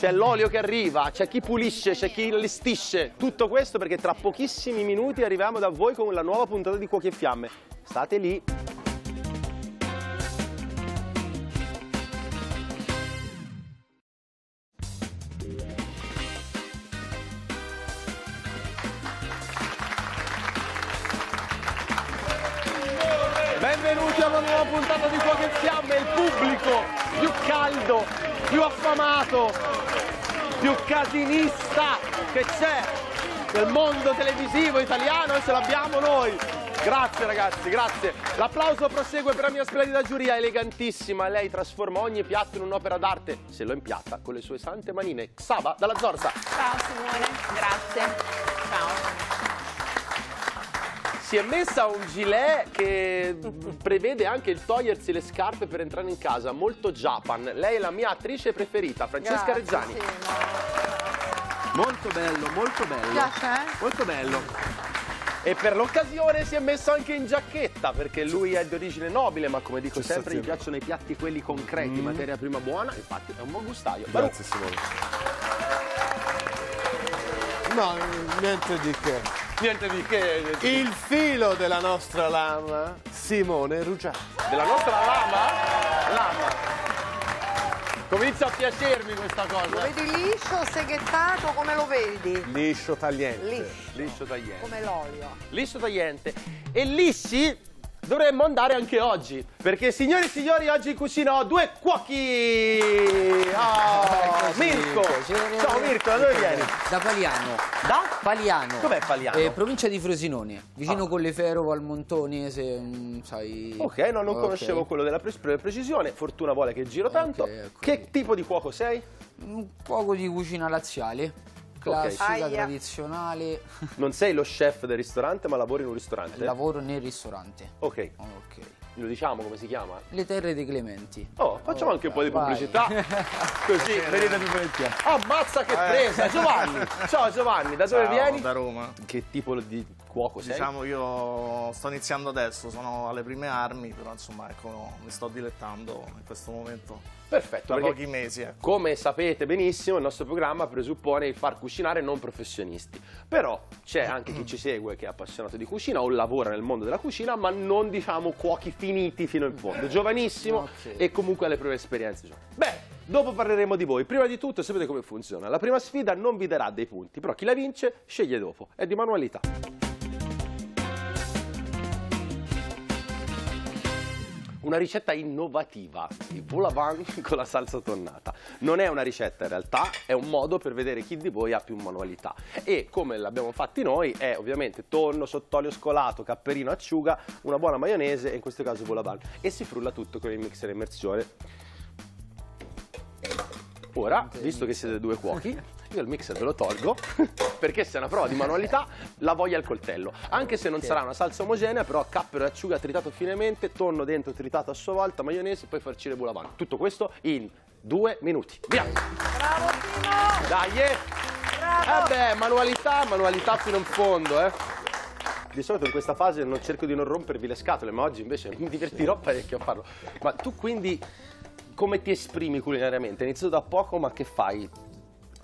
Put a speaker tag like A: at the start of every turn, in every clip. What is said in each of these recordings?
A: c'è l'olio che arriva, c'è chi pulisce, c'è chi allestisce. Tutto questo perché tra pochissimi minuti arriviamo da voi con la nuova puntata di Cuochi e Fiamme. State lì. Grazie ragazzi, grazie. L'applauso prosegue per la mia splendida giuria, elegantissima. Lei trasforma ogni piatto in un'opera d'arte, se lo impiatta con le sue sante manine. Xaba dalla Zorza.
B: Ciao Simone, grazie. Ciao.
A: Si è messa un gilet che prevede anche il togliersi le scarpe per entrare in casa, molto Japan. Lei è la mia attrice preferita, Francesca
B: Grazie,
A: Reggiani.
B: Simo.
A: Molto bello, molto bello.
B: Piace, eh?
A: Molto bello. E per l'occasione si è messo anche in giacchetta perché lui è di origine nobile, ma come dico sempre gli piacciono i piatti quelli concreti, materia prima buona, infatti è un buon gustaio.
C: Mm. Grazie Simone. No, niente di che.
A: Niente di che. niente di-
C: Il filo della nostra lama, Simone Rugiani.
A: Della nostra lama? Lama. Comincia a piacermi questa cosa.
D: Vedi liscio, seghettato, come lo vedi?
C: Liscio tagliente.
D: Liscio,
A: Liscio tagliente.
D: come l'olio.
A: Liscio tagliente. E lisci dovremmo andare anche oggi. Perché signori e signori, oggi in cucina ho due cuochi. Oh, Mirko. Ciao Mirko, da dove vieni?
E: Da Paliano.
A: Da?
E: Paliano.
A: Dov'è Paliano?
E: Eh, provincia di Frosinone, vicino
A: Ah.
E: Colleferro, Valmontone, se mm, sai...
A: Ok, no, non
E: Ok.
A: conoscevo quello della pre- pre- precisione. Fortuna vuole che giro tanto.
E: ecco.
A: Che tipo di cuoco sei?
E: Un poco di cucina laziale, classica,
D: Aia.
E: tradizionale,
A: Non sei lo chef del ristorante, ma lavori in un ristorante?
E: lavoro nel ristorante.
A: Ok,
E: Ok.
A: lo diciamo come si chiama?
E: Le terre dei Clementi.
A: Oh, facciamo anche un po' di
E: vai.
A: pubblicità. Così venite più volentieri. Ammazza che presa! Giovanni! Ciao Giovanni, da dove
F: Ciao,
A: vieni?
F: Da Roma.
A: Che tipo di cuoco sei?
F: Diciamo io sto iniziando adesso, sono alle prime armi, però insomma ecco, mi sto dilettando in questo momento.
A: Perfetto,
F: Da
A: perché
F: pochi mesi, ecco.
A: come sapete benissimo il nostro programma presuppone il far cucinare non professionisti. Però c'è anche chi ci segue che è appassionato di cucina o lavora nel mondo della cucina, ma non diciamo cuochi finiti fino in fondo. Giovanissimo
E: Ok.
A: e comunque alle prime esperienze. Beh, dopo parleremo di voi. Prima di tutto sapete come funziona. La prima sfida non vi darà dei punti, però chi la vince sceglie dopo. È di manualità. Una ricetta innovativa, il volavant con la salsa tonnata. Non è una ricetta in realtà, è un modo per vedere chi di voi ha più manualità. E come l'abbiamo fatti noi è ovviamente tonno, sottolio scolato, capperino, acciuga, una buona maionese e in questo caso volavant. E si frulla tutto con il mixer immersione. Ora, visto che siete due cuochi, io il mixer ve lo tolgo perché se è una prova di manualità la voglia al coltello. Anche se non sarà una salsa omogenea, però cappero e acciuga tritato finemente, tonno dentro tritato a sua volta, maionese, poi farcire bulavant. Tutto questo in due minuti. Via!
D: Bravo Timo!
A: Dai! eh!
D: Bravo!
A: Eh beh, manualità, manualità fino in fondo, eh! Di solito in questa fase non cerco di non rompervi le scatole, ma oggi invece mi divertirò parecchio a farlo. Ma tu quindi come ti esprimi culinariamente? Hai iniziato da poco, ma che fai?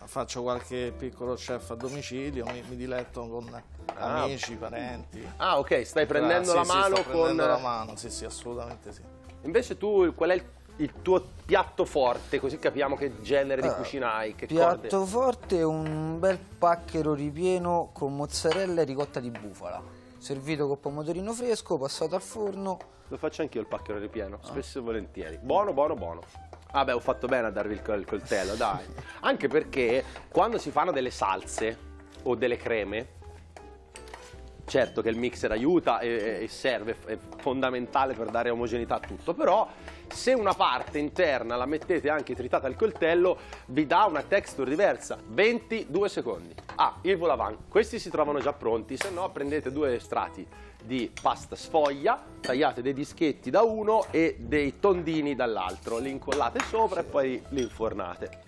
F: Faccio qualche piccolo chef a domicilio, mi, mi diletto con amici, parenti.
A: Ah, ok, stai prendendo
F: Ah,
A: la
F: sì, sì,
A: mano
F: sto
A: con.
F: prendendo la mano, sì, sì, assolutamente sì.
A: Invece tu, qual è il, il tuo piatto forte? Così capiamo che genere di
E: Ah,
A: cucina hai, che
E: Piatto
A: corde.
E: forte, un bel pacchero ripieno con mozzarella e ricotta di bufala. Servito con pomodorino fresco, passato al forno.
A: Lo faccio anch'io il pacchero ripieno, spesso e volentieri. Buono, buono, buono. Ah ho fatto bene a darvi il, il coltello, dai. Anche perché quando si fanno delle salse o delle creme, certo che il mixer aiuta e, e serve, è fondamentale per dare omogeneità a tutto, però se una parte interna la mettete anche tritata al coltello, vi dà una texture diversa. 22 secondi. Ah, il volavant. Questi si trovano già pronti, se no prendete due strati di pasta sfoglia, tagliate dei dischetti da uno e dei tondini dall'altro, li incollate sopra e poi li infornate.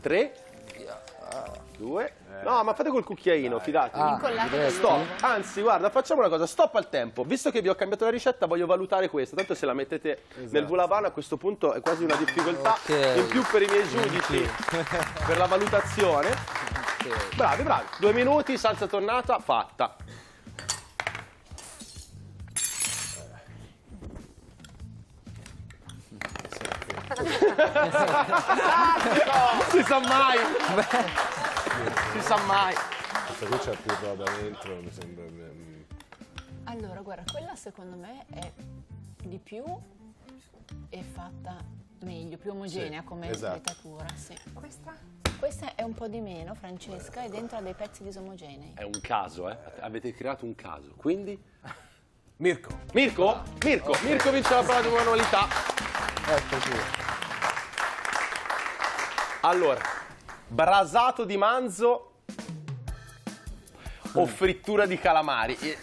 A: 3, Due. No, ma fate col cucchiaino, fidatevi.
E: Ah,
B: Incollato
E: direi.
B: col
A: Stop, anzi guarda facciamo una cosa, stop al tempo, visto che vi ho cambiato la ricetta voglio valutare questa, tanto se la mettete nel volavano a questo punto è quasi una difficoltà
E: Esatto. Ok.
A: in più per i miei giudici, per la valutazione.
E: Ok.
A: Bravi, bravi, due minuti, salsa tornata, fatta. Si sa mai, si sa mai.
C: Questa qui c'è più roba dentro, mi sembra. mm,
B: Allora, guarda, quella secondo me è di più e fatta meglio, più omogenea
C: Sì,
B: come
C: esatto.
B: spettatura. Sì.
D: Questa?
B: Questa è un po' di meno, Francesca, e dentro ha dei pezzi disomogenei.
A: È un caso, eh? Avete creato un caso. Quindi,
C: Mirko.
A: Mirko? Mirko, Mirko vince la prova di manualità.
E: Ecco qui.
A: Allora, brasato di manzo o frittura di calamari? Eh,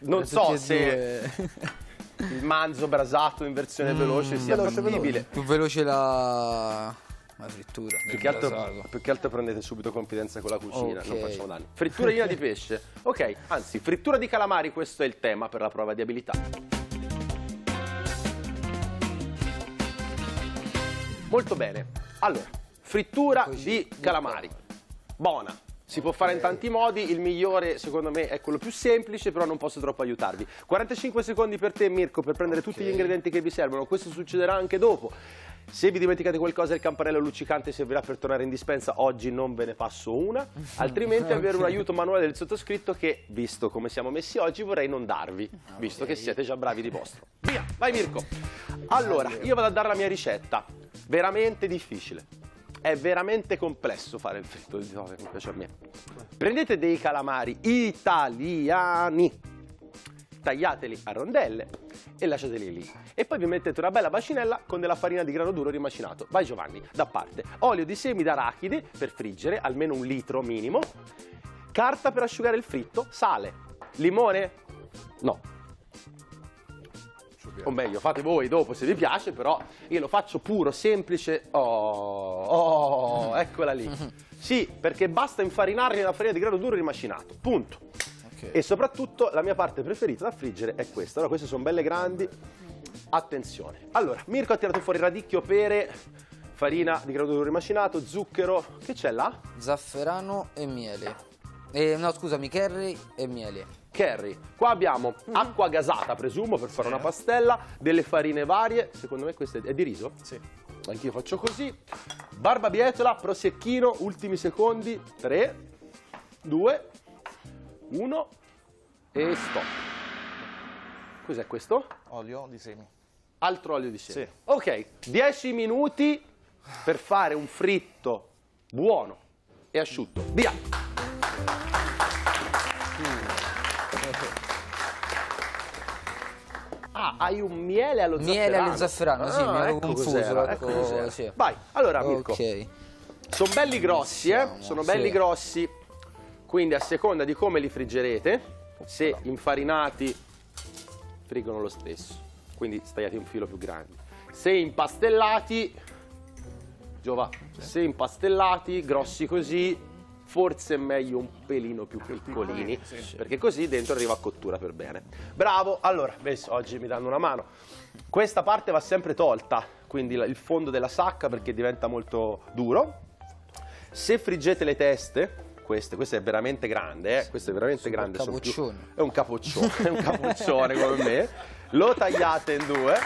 A: Non so se il manzo brasato in versione veloce sia fattibile.
E: Più veloce la, la frittura.
A: Più che, altro, più che altro prendete subito confidenza con la cucina, non
E: Ok.
A: facciamo danni. Fritturina di pesce. Ok, anzi, frittura di calamari, questo è il tema per la prova di abilità. Molto bene. Allora, frittura di calamari. Buona. Si può fare in tanti modi, il migliore secondo me è quello più semplice, però non posso troppo aiutarvi. 45 secondi per te Mirko per prendere tutti gli ingredienti che vi servono, questo succederà anche dopo. Se vi dimenticate qualcosa il campanello luccicante servirà per tornare in dispensa, oggi non ve ne passo una, altrimenti avere un aiuto manuale del sottoscritto che, visto come siamo messi oggi, vorrei non darvi, visto che siete già bravi di vostro. Via, vai Mirko. Allora, io vado a dare la mia ricetta, veramente difficile. È veramente complesso fare il fritto di tove, come piace a me. Prendete dei calamari italiani, tagliateli a rondelle e lasciateli lì. E poi vi mettete una bella bacinella con della farina di grano duro rimacinato. Vai Giovanni, da parte. Olio di semi d'arachidi per friggere, almeno un litro minimo. Carta per asciugare il fritto, sale. Limone? No. O meglio, fate voi dopo se vi piace, però io lo faccio puro, semplice. Oh, oh, eccola lì. Sì, perché basta infarinarli nella farina di grano duro rimacinato. Punto. E soprattutto la mia parte preferita da friggere è questa. Allora, queste sono belle grandi. Attenzione. Allora, Mirko ha tirato fuori radicchio, pere, farina di grano duro rimacinato, zucchero. Che c'è là?
E: Zafferano e miele. Eh, no, scusami, curry e miele.
A: Curry. Qua abbiamo acqua gasata, presumo, per fare una pastella, delle farine varie. Secondo me questo è di riso?
F: Sì.
A: Anch'io faccio così. Barbabietola, prosecchino, ultimi secondi. 3, 2, 1 e stop. Cos'è questo?
F: Olio di semi.
A: Altro olio di seme.
F: Sì.
A: Ok, 10 minuti per fare un fritto buono e asciutto. Via! Hai un miele allo
E: Miele
A: zafferano.
E: allo zafferano, sì, mi ero
A: ecco
E: confuso, ecco,
A: ecco
E: sì.
A: Vai, allora Mirko.
E: Ok.
A: Sono belli grossi, eh? Sono
E: sì.
A: belli grossi. Quindi a seconda di come li friggerete, se infarinati, friggono lo stesso. Quindi stagliati un filo più grande. Se impastellati, Giova, se impastellati, grossi così, forse è meglio un pelino più piccolini, perché così dentro arriva a cottura per bene. Bravo, allora, vedi, oggi mi danno una mano. Questa parte va sempre tolta, quindi il fondo della sacca perché diventa molto duro. Se friggete le teste, queste, questo è veramente grande, eh? questo è veramente
E: Super
A: grande. sono più-
E: capoccione.
A: è un capoccione, è un capoccione come me. Lo tagliate in due.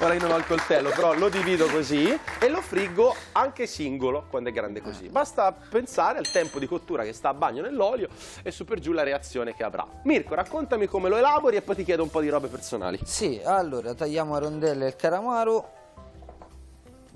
A: Ora io non ho il coltello, però lo divido così e lo friggo anche singolo quando è grande così. Basta pensare al tempo di cottura che sta a bagno nell'olio e su per giù la reazione che avrà. Mirko, raccontami come lo elabori e poi ti chiedo un po' di robe personali.
E: Sì, allora tagliamo a rondelle il calamaro,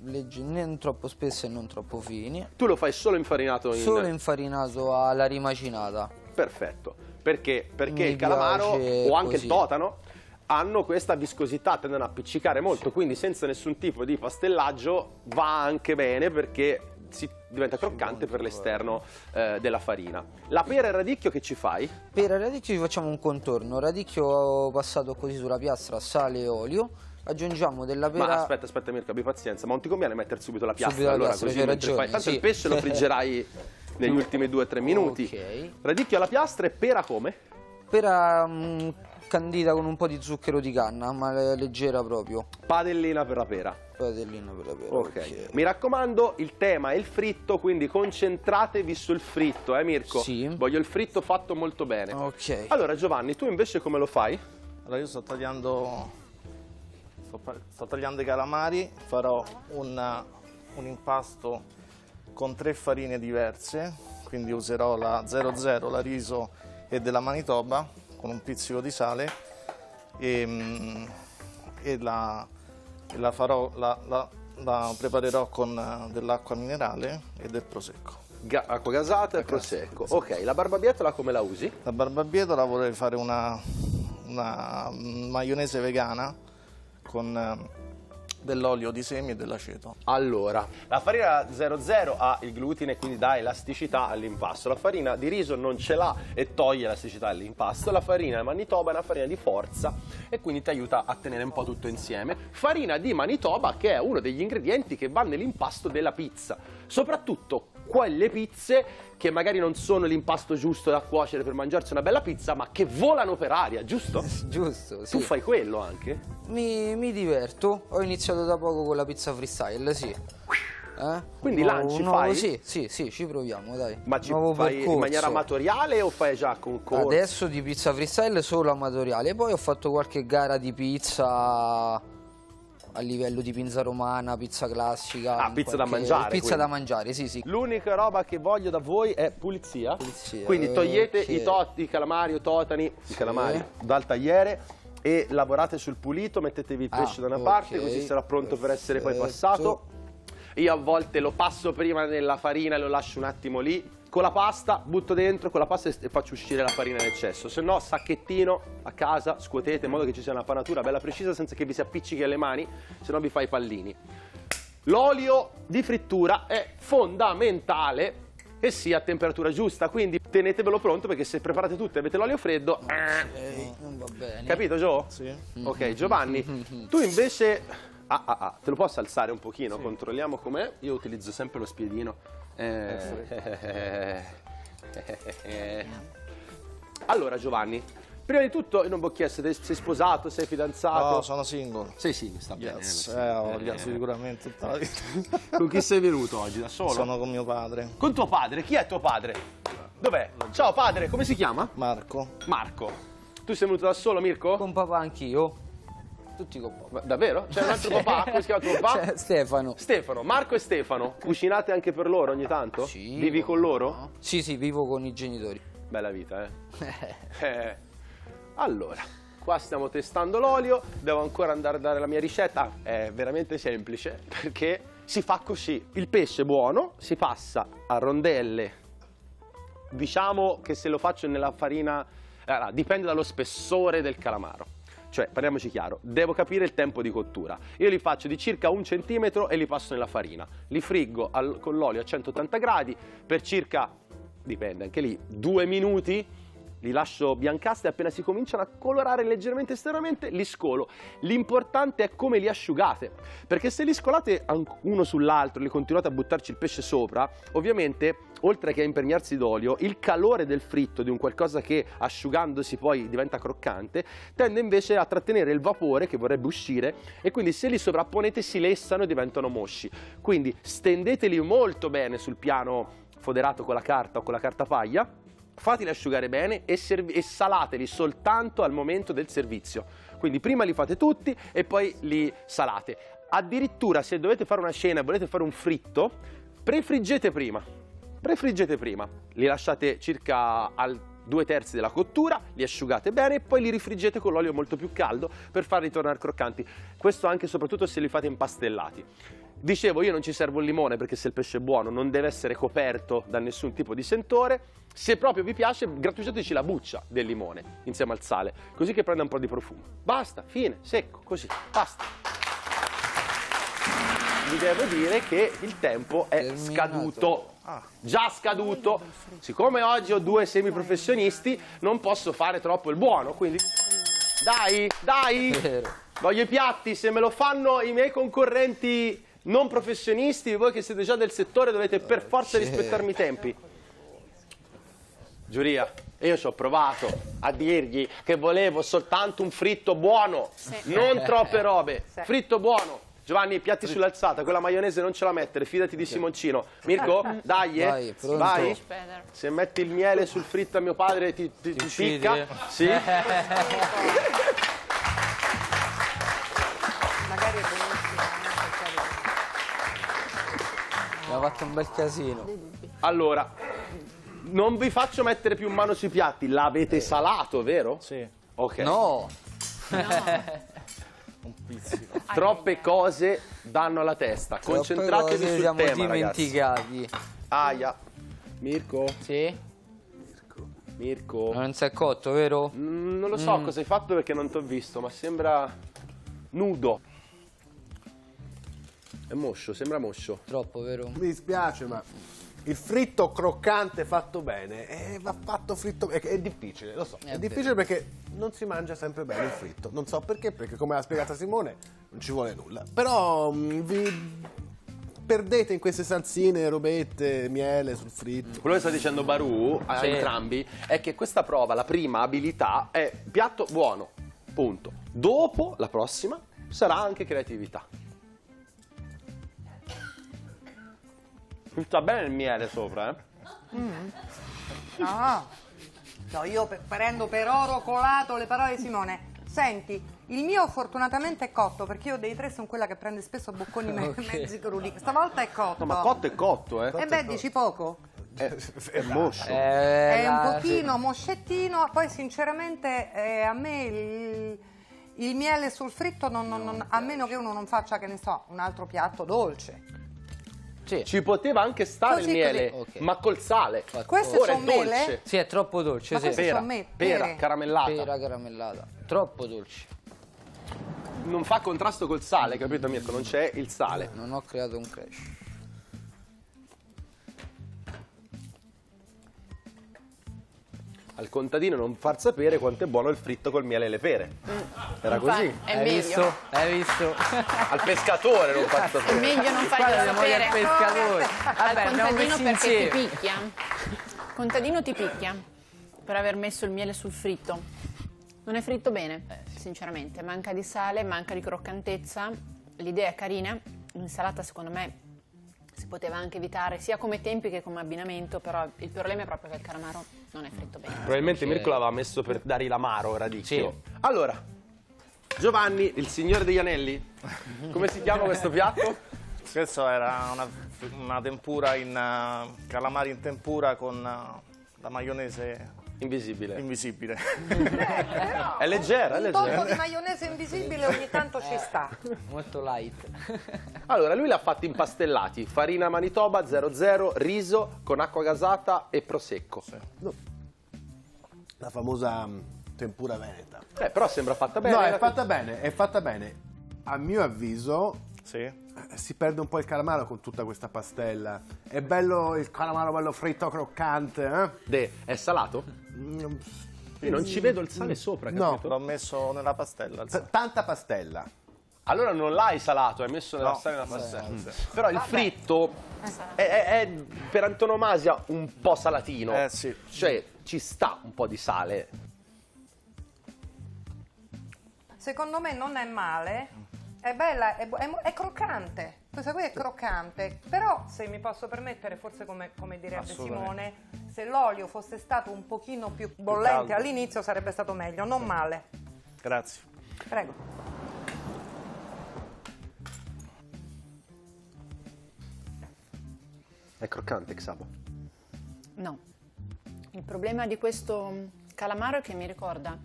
E: legge- non troppo spesso e non troppo fini,
A: Tu lo fai solo infarinato in...
E: solo infarinato alla rimacinata.
A: Perfetto. Perché? Perché
E: Mi
A: il calamaro o anche
E: così.
A: il totano hanno questa viscosità, tendono a appiccicare molto, quindi senza nessun tipo di pastellaggio va anche bene perché si diventa croccante per l'esterno eh, della farina. La pera e il radicchio che ci fai?
E: Per il radicchio ci facciamo un contorno, radicchio passato così sulla piastra, sale e olio, aggiungiamo della pera...
A: Ma aspetta, aspetta Mirko, abbi pazienza, ma non ti conviene mettere subito la piastra?
E: Subito la
A: allora,
E: piastra,
A: così
E: c'hai
A: mentre
E: ragione,
A: fai- Tanto
E: sì.
A: il pesce lo friggerai negli ultimi 2-3 minuti.
E: Ok.
A: Radicchio alla piastra e pera come?
E: Pera mm, candita con un po' di zucchero di canna, ma le- leggera proprio.
A: Padellina per la pera.
E: Padellina per la pera.
A: Ok. Mi raccomando, il tema è il fritto, quindi concentratevi sul fritto, eh Mirko?
E: Sì.
A: Voglio il fritto fatto molto bene.
E: Ok.
A: Allora Giovanni, tu invece come lo fai?
F: Allora io sto tagliando, sto, sto tagliando i calamari, farò un, un impasto con tre farine diverse, quindi userò la 00, la riso e della Manitoba con un pizzico di sale e, mm, e la, e la farò, la, la- la preparerò con eh, dell'acqua minerale e del prosecco.
A: Ga- acqua gasata e prosecco. Ok, la barbabietola come la usi?
F: La barbabietola vorrei fare una, una maionese vegana con eh, dell'olio di semi e dell'aceto.
A: Allora, la farina 00 ha il glutine e quindi dà elasticità all'impasto. La farina di riso non ce l'ha e toglie elasticità all'impasto. La farina di Manitoba è una farina di forza e quindi ti aiuta a tenere un po' tutto insieme. Farina di Manitoba che è uno degli ingredienti che va nell'impasto della pizza. Soprattutto quelle pizze che magari non sono l'impasto giusto da cuocere per mangiarsi una bella pizza, ma che volano per aria, giusto?
E: Giusto, sì.
A: Tu fai quello anche?
E: Mi, mi diverto. Ho iniziato da poco con la pizza freestyle, sì. Eh?
A: Quindi
E: nuovo-
A: lanci,
E: nuovo-
A: fai?
E: Sì, sì, sì, ci proviamo, dai.
A: Ma ci
E: Nuovo
A: fai in
E: percorso.
A: maniera amatoriale o fai già concorso?
E: Adesso di pizza freestyle solo amatoriale. Poi ho fatto qualche gara di pizza a livello di pizza romana, pizza classica.
A: Ah, pizza da
E: qualche-
A: mangiare,
E: Pizza
A: quindi.
E: da mangiare, sì, sì.
A: L'unica roba che voglio da voi è pulizia.
E: Pulizia,
A: Quindi togliete
E: ok.
A: i, tot- i calamari o totani, i calamari dal tagliere e lavorate sul pulito, mettetevi il
E: Ah,
A: pesce da una
E: ok,
A: parte così sarà pronto per essere poi
E: perfetto.
A: passato. Io a volte lo passo prima nella farina e lo lascio un attimo lì. Con la pasta butto dentro, con la pasta e faccio uscire la farina in eccesso. Se no, sacchettino a casa, scuotete in modo che ci sia una panatura bella precisa senza che vi si appiccichi alle mani, se no vi fa i pallini. L'olio di frittura è fondamentale che sia a temperatura giusta, quindi tenetevelo pronto perché se preparate tutto e avete l'olio freddo,
E: Eh, non va bene.
A: capito Gio?
F: Sì.
A: Ok, Giovanni, tu invece... Ah, ah, ah, te lo posso alzare un pochino? Controlliamo com'è. Io utilizzo sempre lo spiedino. Eh, Allora Giovanni, prima di tutto io non vi ho chiesto, sei sei sposato, sei fidanzato?
F: No, sono single.
A: Sei sì, sta bene.
F: Yes,
A: eh,
F: eh, ho gli sicuramente tutta la vita.
A: Con chi sei venuto oggi? Da solo?
F: Sono con mio padre,
A: Con tuo padre? Chi è tuo padre? Dov'è? Ciao padre, come si chiama?
F: Marco.
A: Marco. Tu sei venuto da solo, Mirko?
E: Con papà anch'io. Tutti con
A: davvero? C'è un altro papà? Come si chiama tuo papà?
E: Cioè, Stefano.
A: Stefano, Marco e Stefano. Cucinate anche per loro ogni tanto?
E: Sì,
A: Vivi con loro?
E: no. Sì, sì, vivo con i genitori.
A: Bella vita, eh? Eh. Allora, qua stiamo testando l'olio, devo ancora andare a dare la mia ricetta. È veramente semplice perché si fa così. Il pesce buono si passa a rondelle. Diciamo che se lo faccio nella farina, allora, dipende dallo spessore del calamaro. Cioè, parliamoci chiaro, devo capire il tempo di cottura. Io li faccio di circa un centimetro e li passo nella farina. Li friggo al- con l'olio a 180 gradi per circa, dipende anche lì, due minuti. Li lascio biancastri e appena si cominciano a colorare leggermente esternamente li scolo. L'importante è come li asciugate, perché se li scolate uno sull'altro, li continuate a buttarci il pesce sopra, ovviamente oltre che a imperniarsi d'olio, il calore del fritto di un qualcosa che asciugandosi poi diventa croccante, tende invece a trattenere il vapore che vorrebbe uscire e quindi se li sovrapponete si lessano e diventano mosci. Quindi stendeteli molto bene sul piano foderato con la carta o con la carta paglia fateli asciugare bene e, e salateli soltanto al momento del servizio. Quindi prima li fate tutti e poi li salate. Addirittura se dovete fare una cena e volete fare un fritto, prefriggete prima. Prefriggete prima. Li lasciate circa al due terzi della cottura, li asciugate bene e poi li rifriggete con l'olio molto più caldo per farli tornare croccanti. Questo anche e soprattutto se li fate impastellati. Dicevo, io non ci servo il limone perché se il pesce è buono non deve essere coperto da nessun tipo di sentore. Se proprio vi piace, grattugiateci la buccia del limone insieme al sale, così che prenda un po' di profumo. Basta, fine, secco, così, basta. Vi devo dire che il tempo è
E: Terminato.
A: scaduto. Già scaduto. Siccome oggi ho due semiprofessionisti, non posso fare troppo il buono, quindi dai, dai. Voglio i piatti, se me lo fanno i miei concorrenti non professionisti, voi che siete già del settore dovete per forza rispettarmi i tempi. Giuria, io ci ho provato a dirgli che volevo soltanto un fritto buono, non troppe robe. Fritto buono. Giovanni, piatti sull'alzata, quella maionese non ce la mettere, fidati di Simoncino. Mirko, dai, eh.
E: Vai,
A: vai. Se metti il miele sul fritto a mio padre ti, ti, ti
E: uccidi,
A: picca.
E: eh?
A: Sì.
D: Magari è buonissimo.
E: Ha fatto un bel casino.
A: Allora, non vi faccio mettere più mano sui piatti, l'avete salato, vero?
F: Sì,
A: Ok.
E: No,
F: un pizzico.
A: Troppe cose danno alla testa.
E: troppe
A: Concentratevi
E: cose
A: sul
E: siamo
A: tema, ragazzi.
E: dimenticati.
A: Aia. Mirko,
E: Sì?
A: Mirko.
E: Non si è cotto, vero?
A: Mm, non lo so cosa hai fatto perché non ti ho visto, ma sembra nudo. È moscio, sembra moscio.
E: Troppo, vero?
C: Mi dispiace, ma il fritto croccante fatto bene eh, va fatto fritto è, è difficile, lo so. È,
E: È
C: difficile perché non si mangia sempre bene il fritto. Non so perché, perché come ha spiegata Simone non ci vuole nulla. Però mm, vi perdete in queste salsine, robette, miele sul fritto.
A: Quello che sta dicendo Baru a
E: Sì.
A: entrambi è che questa prova, la prima abilità, è piatto buono. Punto. Dopo, la prossima, sarà anche creatività. Sta bene il miele sopra, eh?
D: No, no, io prendo per oro colato le parole di Simone. Senti, il mio fortunatamente è cotto perché io dei tre sono quella che prende spesso bocconi me-
E: Ok.
D: mezzi crudi. Stavolta è cotto.
A: No, ma cotto è cotto, eh?
D: E beh, dici poco.
A: È, è moscio.
E: Eh,
D: È un
E: la-
D: pochino moscettino, poi sinceramente eh, a me il, il miele sul fritto, non- non- non- a meno che uno non faccia, che ne so, un altro piatto dolce.
E: Sì.
A: Ci poteva anche stare
D: Così,
A: il miele,
E: così. Ok.
A: ma col sale.
D: Queste
A: Ora è
D: sono mele?
A: dolce.
E: Sì, è troppo dolce,
D: Ma
E: sì.
A: Pera, pera, caramellata.
E: Pera caramellata. Troppo dolce.
A: Non fa contrasto col sale, capito Mirko? Non c'è il sale.
E: Non ho creato un crash.
A: Al contadino non far sapere quanto è buono il fritto col miele e le pere. Era
B: Infatti,
A: così.
B: È
E: Hai
B: meglio.
E: visto? Hai visto?
A: Al pescatore non far
B: È
A: sapere.
B: meglio non farglielo sapere.
E: del pescatore.
B: al
E: Vabbè, abbiamo
B: contadino perché ti picchia. Il contadino ti picchia per aver messo il miele sul fritto. Non è fritto bene, sinceramente. Manca di sale, manca di croccantezza. L'idea è carina. L'insalata, secondo me, si poteva anche evitare sia come tempi che come abbinamento, però il problema è proprio che il calamaro non è fritto bene.
A: Probabilmente
E: Sì.
A: Mirko l'aveva messo per dare l'amaro radicchio.
E: Sì.
A: Allora, Giovanni, il signore degli anelli. Come si chiama questo piatto?
F: Questo era una, una tempura in eh, calamari in tempura con eh, la maionese
A: Invisibile.
F: invisibile.
A: È leggera, è
D: Un tocco
A: leggera.
D: di maionese invisibile ogni tanto ci sta.
E: Molto light.
A: Allora, lui l'ha fatti impastellati. Farina Manitoba 00, riso con acqua gasata e prosecco.
C: La famosa mm, tempura veneta.
A: Eh, però sembra fatta bene.
C: no, è fatta bene, è fatta bene. A mio avviso
F: Sì.
C: Eh, si perde un po' il calamaro con tutta questa pastella. È bello il calamaro bello fritto croccante, eh?
A: De, è salato?
C: Mm,
A: Io non ci vedo il sale sopra,
C: No.
A: capito?
F: L'ho messo nella pastella.
C: tanta pastella.
A: Allora non l'hai salato, hai messo nella
F: No.
A: sale nella pastella. Però il fritto è, è- è per antonomasia un po' salatino.
F: Eh, sì.
A: Cioè, ci sta un po' di sale.
D: Secondo me non è male. È bella, è, è è croccante. Questa qui è croccante. Però, se mi posso permettere, forse come, come direbbe. Simone, se l'olio fosse stato un pochino più bollente all'inizio sarebbe stato meglio. Non male.
F: Grazie.
D: Prego.
A: È croccante, Xabo.
B: No. Il problema di questo calamaro è che mi ricorda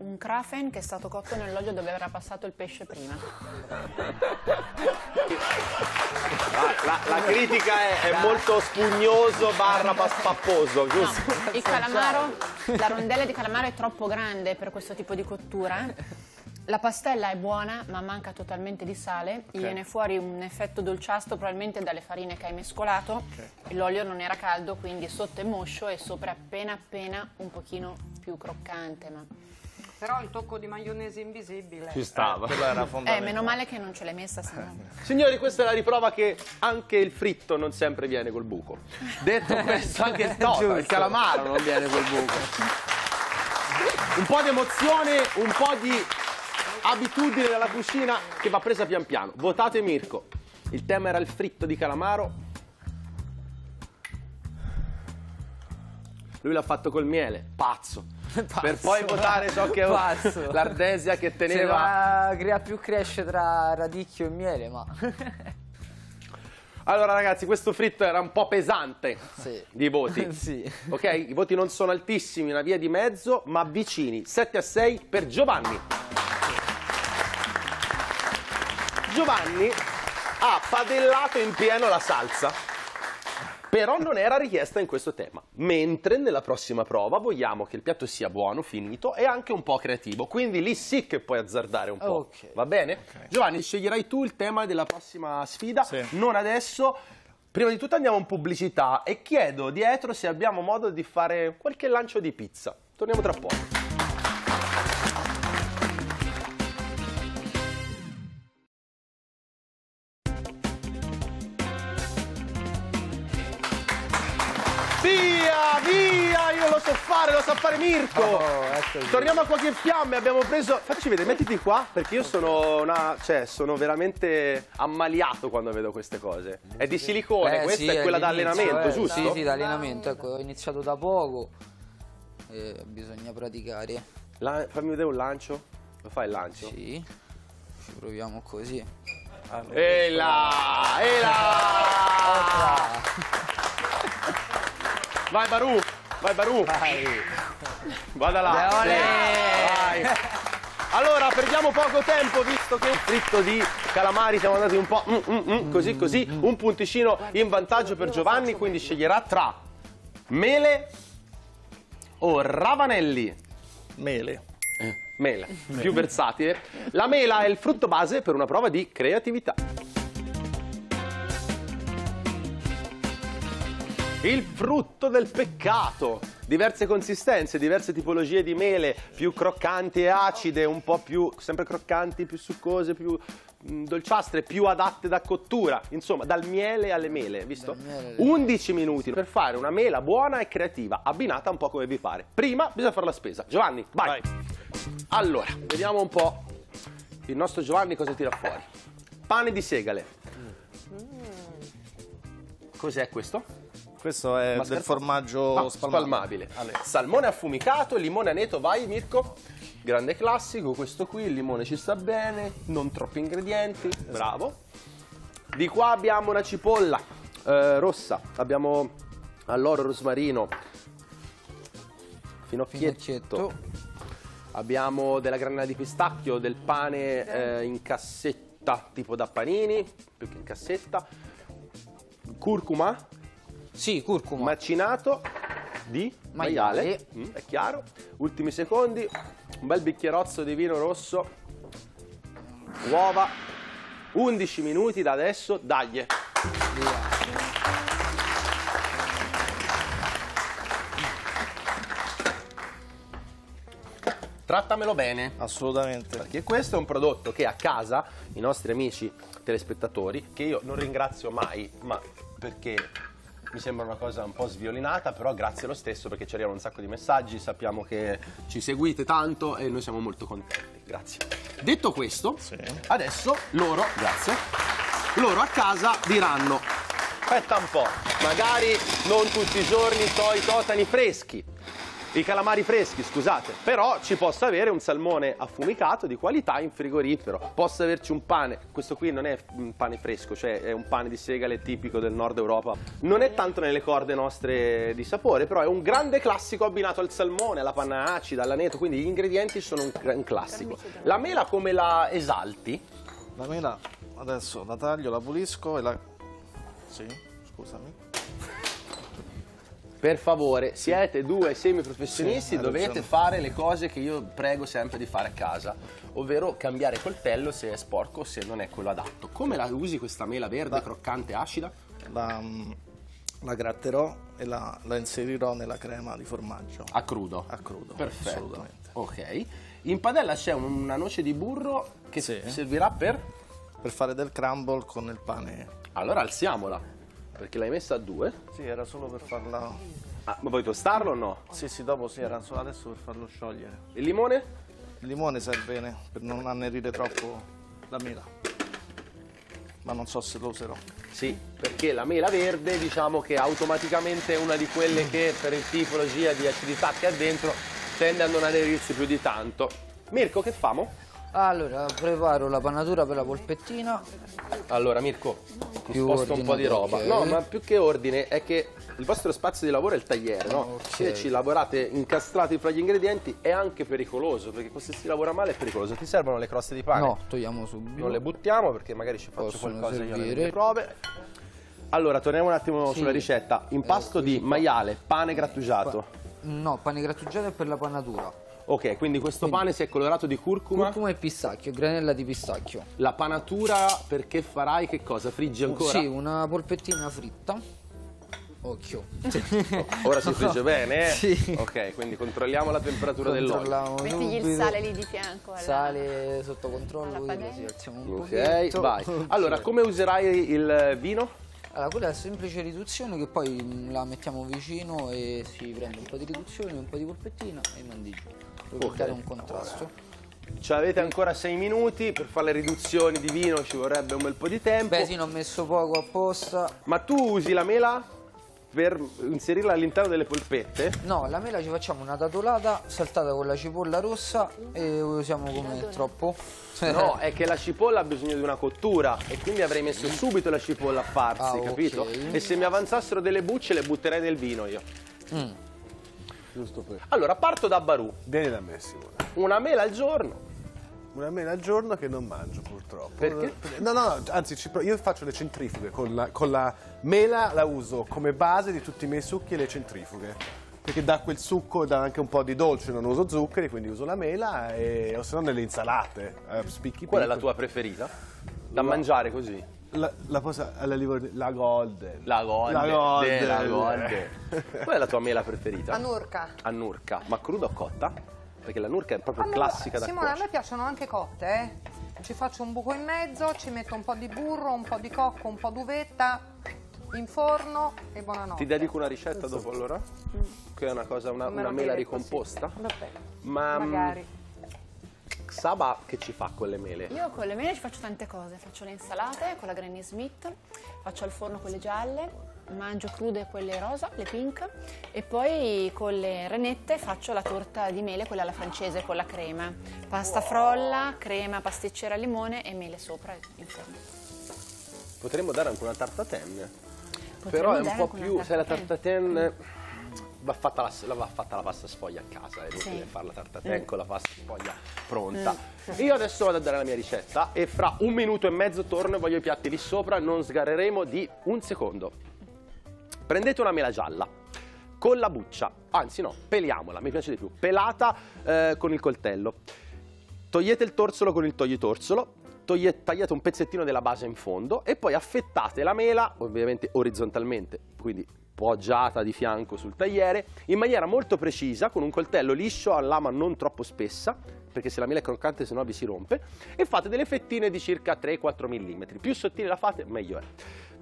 B: un krafen che è stato cotto nell'olio dove era passato il pesce prima.
A: Ah, la, la critica è, è molto spugnoso barra paspapposo,
B: No,
A: giusto?
B: il calamaro, la rondella di calamaro è troppo grande per questo tipo di cottura. La pastella è buona, ma manca totalmente di sale. Gli viene fuori un effetto dolciastro probabilmente dalle farine che hai mescolato. L'olio non era caldo, quindi sotto è moscio e sopra appena appena un pochino più croccante. Ma
D: Però il tocco di maionese invisibile.
A: Ci stava.
B: Eh,
F: fondamentale.
B: meno male che non ce l'hai messa, se no...
A: Signori, questa è la riprova che anche il fritto non sempre viene col buco. Detto questo, anche il toto, il calamaro non viene col buco. Un po' di emozione, un po' di abitudine della cucina che va presa pian piano. Votate Mirko. Il tema era il fritto di calamaro. Lui l'ha fatto col miele, pazzo. Per poi votare so che è
E: Pazzo.
A: l'ardesia che
E: Se
A: teneva
E: crea più cresce tra radicchio e miele, ma...
A: Allora ragazzi, questo fritto era un po' pesante
E: Sì.
A: di voti.
E: Sì.
A: Ok, i voti non sono altissimi, una via di mezzo, ma vicini. 7 a 6 per Giovanni. Giovanni ha padellato in pieno la salsa, però non era richiesta in questo tema. Mentre nella prossima prova vogliamo che il piatto sia buono, finito e anche un po' creativo. Quindi lì sì che puoi azzardare un po'.
E: Ok.
A: Va bene? Giovanni, sceglierai tu il tema della prossima sfida.
F: Sì.
A: Non adesso. Prima di tutto andiamo in pubblicità e chiedo dietro se abbiamo modo di fare qualche lancio di pizza. Torniamo tra poco. Fare, Mirko.
E: Oh, ecco
A: Torniamo a qualche fiamme, abbiamo preso. Facci vedere, mettiti qua, perché io sono una. cioè, sono veramente ammaliato quando vedo queste cose. È di silicone,
E: Eh,
A: questa
E: sì,
A: è quella da allenamento,
E: eh,
A: giusto?
E: Sì, sì, da allenamento. Ecco, ho iniziato da poco. e bisogna praticare.
A: La- fammi vedere un lancio. Lo fai il lancio?
E: Sì. Ci proviamo così.
A: E là! E là! Vai Baru! Vai Baru! Vada là!
E: Leone!
A: Sì, vai. Allora, perdiamo poco tempo visto che il fritto di calamari siamo andati un po' mm, mm, mm, così così, un punticino in vantaggio per Giovanni, quindi sceglierà tra mele o ravanelli.
F: Mele.
A: Mela, più versatile. La mela è il frutto base per una prova di creatività. Il frutto del peccato. Diverse consistenze, diverse tipologie di mele, più croccanti e acide, un po' più sempre croccanti, più succose, più mm, dolciastre, più adatte da cottura. Insomma, dal miele alle mele, visto?
E: Miele alle
A: 11 minuti per fare una mela buona e creativa, abbinata un po' come vi pare. Prima bisogna fare la spesa. Giovanni, vai. Allora, vediamo un po' il nostro Giovanni cosa tira fuori. Pane di segale. Cos'è questo?
F: Questo è
A: Mascarpone?
F: del formaggio
A: Ah,
F: spalmabile.
A: spalmabile. Salmone affumicato, limone aneto, vai Mirko. Grande classico, questo qui, il limone ci sta bene, non troppi ingredienti, bravo. Di qua abbiamo una cipolla eh, rossa, abbiamo alloro rosmarino, finocchietto,
E: Finocchietto.
A: abbiamo della granella di pistacchio, del pane eh, in cassetta, tipo da panini, più che in cassetta, curcuma,
E: Sì, curcuma.
A: macinato di maiale,
E: Maiale.
A: Mm, è chiaro. Ultimi secondi, un bel bicchierozzo di vino rosso, uova, 11 minuti da adesso, dagli. Trattamelo bene.
F: Assolutamente.
A: Perché questo è un prodotto che a casa i nostri amici telespettatori, che io non ringrazio mai, ma perché mi sembra una cosa un po' sviolinata, però grazie lo stesso perché ci arrivano un sacco di messaggi, sappiamo che ci seguite tanto e noi siamo molto contenti. Grazie. Detto questo, adesso loro, grazie, loro a casa diranno, aspetta un po', magari non tutti i giorni to i totani freschi, i calamari freschi, scusate, però ci possa avere un salmone affumicato di qualità in frigorifero, possa averci un pane, questo qui non è un pane fresco, cioè è un pane di segale tipico del nord Europa, non è tanto nelle corde nostre di sapore, però è un grande classico abbinato al salmone, alla panna acida, all'aneto, quindi gli ingredienti sono un, un classico. La mela come la esalti?
F: La mela adesso la taglio, la pulisco e la... Sì, scusami.
A: Per favore, siete due semiprofessionisti,
F: Sì,
A: dovete fare le cose che io prego sempre di fare a casa, ovvero cambiare coltello se è sporco o se non è quello adatto. Come la usi questa mela verde, croccante, acida?
F: La, la gratterò e la, la inserirò nella crema di formaggio.
A: A crudo.
F: A crudo,
A: Perfetto.
F: assolutamente.
A: Ok. In padella c'è un- una noce di burro che
F: Sì.
A: servirà per...
F: Per fare del crumble con il pane.
A: Allora alziamola, perché l'hai messa a due.
F: Sì, era solo per farla...
A: Ah, ma vuoi tostarlo o no?
F: Sì, sì, dopo sì, era solo adesso per farlo sciogliere.
A: Il limone?
F: Il limone serve ne- per non annerire troppo la mela. Ma non so se lo userò.
A: Sì, perché la mela verde diciamo che automaticamente è una di quelle che per il tipologia di acidità che ha dentro tende a non annerirsi più di tanto. Mirko, che famo?
E: Allora, preparo la panatura per la polpettina.
A: Allora, Mirko, ti
E: Più
A: sposto un po' di roba.
E: ok.
A: No, ma più che ordine è che il vostro spazio di lavoro è il tagliere, no? Se ci lavorate incastrati fra gli ingredienti è anche pericoloso, perché se si lavora male è pericoloso. Ti servono le croste di pane?
E: No, togliamo subito.
A: Non le buttiamo perché magari ci faccio
E: Possono
A: qualcosa io nelle
E: servire.
A: prove. Allora, torniamo un attimo
E: Sì.
A: sulla ricetta. Impasto di maiale, pane grattugiato.
E: No, pane grattugiato è per la panatura.
A: Ok, quindi questo pane si è colorato di curcuma.
E: Curcuma e pistacchio, granella di pistacchio.
A: La panatura perché farai che cosa? Friggi ancora?
E: Sì, una polpettina fritta. Occhio.
A: Ora si frigge bene, eh?
E: Sì.
A: Ok, quindi controlliamo la temperatura dell'olio.
B: Mettigli il sale lì di fianco. alla-
E: Sale sotto controllo,
B: alla
E: così
B: padella.
E: così alziamo un
A: Ok,
E: pochetto.
A: vai. Allora, come userai il vino?
E: Allora, quella è semplice riduzione che poi la mettiamo vicino e si prende un po' di riduzione, un po' di polpettina e mandi giù. Per
A: Ok.
E: dare un contrasto.
A: Ci avete ancora 6 minuti per fare le riduzioni di vino, ci vorrebbe un bel po' di tempo.
E: Beh, sì, ne ho messo poco apposta.
A: Ma tu usi la mela per inserirla all'interno delle polpette?
E: No, la mela ci facciamo una tatolata saltata con la cipolla rossa e usiamo come troppo.
A: No, è che la cipolla ha bisogno di una cottura e quindi avrei messo subito la cipolla a farsi,
E: Ah,
A: capito? E se mi avanzassero delle bucce le butterei nel vino io.
E: Mm.
C: Giusto per...
A: Allora, parto da Barù.
C: Vieni da me, Simone.
A: Una mela al giorno.
C: Una mela al giorno che non mangio purtroppo.
A: Perché?
C: No, no, no, anzi io faccio le centrifughe, con la, con la mela la uso come base di tutti i miei succhi e le centrifughe. Perché dà quel succo, dà anche un po' di dolce, non uso zuccheri, quindi uso la mela e, o se no nelle insalate. eh, spicchi
A: Qual è la tua preferita? Da mangiare così?
C: La, la, posa- alla livor- la golden.
A: La golden.
C: La golden.
A: La golden. Qual è la tua mela preferita?
D: La nurca.
A: Annurca. Ma cruda o cotta? Perché la nurca è proprio classica da
D: Simone, a
A: cuocere.
D: me piacciono anche cotte, eh. Ci faccio un buco in mezzo, ci metto un po' di burro, un po' di cocco, un po' d'uvetta, in forno e buonanotte.
A: Ti dedico una ricetta dopo allora? Che è una cosa, una, una mela
D: dire così.
A: ricomposta?
D: Vabbè,
A: Ma mm,
D: magari.
A: Saba che ci fa con le mele?
B: Io con le mele ci faccio tante cose, faccio le insalate con la Granny Smith, faccio al forno quelle gialle, mangio crude quelle rosa, le pink e poi con le renette faccio la torta di mele, quella alla francese con la crema. Pasta frolla, crema, pasticcera al limone e mele sopra in forno.
A: Potremmo dare anche una tartatenne.
B: Potremmo
A: Però è un po' più, sai la
B: tartatenne.
A: tartatenne va fatta la, va fatta la pasta sfoglia a casa, è inutile
B: Sì.
A: fare la tartatenne con la pasta sfoglia pronta.
B: Mm.
A: Io adesso vado a dare la mia ricetta e fra un minuto e mezzo torno e voglio i piatti lì sopra, non sgarreremo di un secondo. Prendete una mela gialla con la buccia, anzi no, peliamola, mi piace di più, pelata eh, con il coltello. Togliete il torsolo con il toglitorsolo, tagliate un pezzettino della base in fondo e poi affettate la mela, ovviamente orizzontalmente, quindi poggiata di fianco sul tagliere, in maniera molto precisa, con un coltello liscio a lama non troppo spessa, perché se la mela è croccante sennò vi si rompe, e fate delle fettine di circa 3-4 mm. Più sottili la fate, meglio è.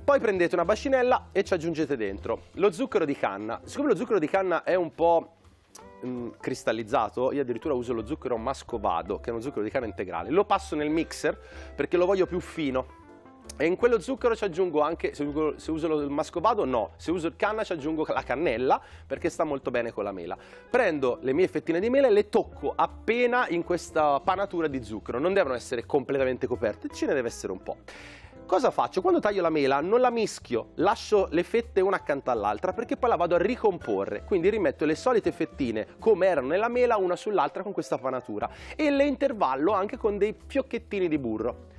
A: Poi prendete una bacinella e ci aggiungete dentro lo zucchero di canna. Siccome lo zucchero di canna è un po' mm, cristallizzato, io addirittura uso lo zucchero mascovado, che è uno zucchero di canna integrale. Lo passo nel mixer perché lo voglio più fino. E in quello zucchero ci aggiungo anche, se uso, il mascovado no, se uso il canna ci aggiungo la cannella perché sta molto bene con la mela. Prendo le mie fettine di mela e le tocco appena in questa panatura di zucchero, non devono essere completamente coperte, ce ne deve essere un po'. Cosa faccio? Quando taglio la mela non la mischio, lascio le fette una accanto all'altra perché poi la vado a ricomporre, quindi rimetto le solite fettine come erano nella mela una sull'altra con questa panatura e le intervallo anche con dei fiocchettini di burro